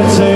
eternity.